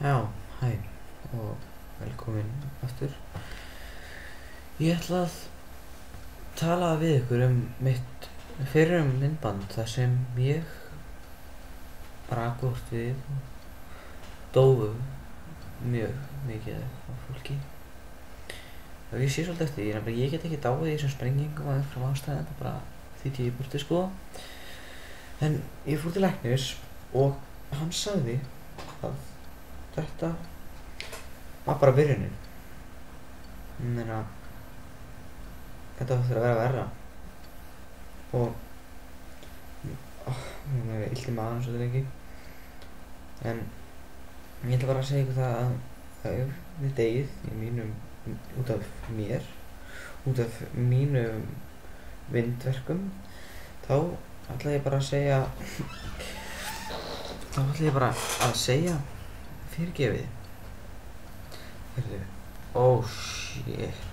Já, hæ og velkomin aftur. Ég ætla að tala við ykkur um mitt fyrrum myndband þar sem ég rakvort við dófu mjög mikið af fólki. Og ég sé svolítið eftir því, nefnilega ég get ekki dáið í þessum sprengingum af einhverjum ástæðum, það bara þýtti ég burti sko. En ég fór til læknis og hann sagði að þetta var bara byrjunin. Ég meina, þetta fyrir að vera verra. Og, oh, meina, ég illt í maðan svolítið lengi. En ég ætla bara að segja ykkur það að, að ef þið degið í mínum, út af mér, út af mínum vindverkum, þá ætla ég bara að segja, þá ætla ég bara að segja fyrirgefið. Heyrðu, oh shit.